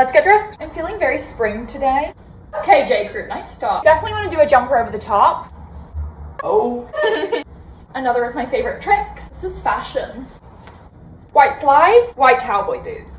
let's get dressed. I'm feeling very spring today. Okay, J. Crew, nice start. Definitely want to do a jumper over the top. Oh. Another of my favorite tricks. This is fashion. White slides, white cowboy boots.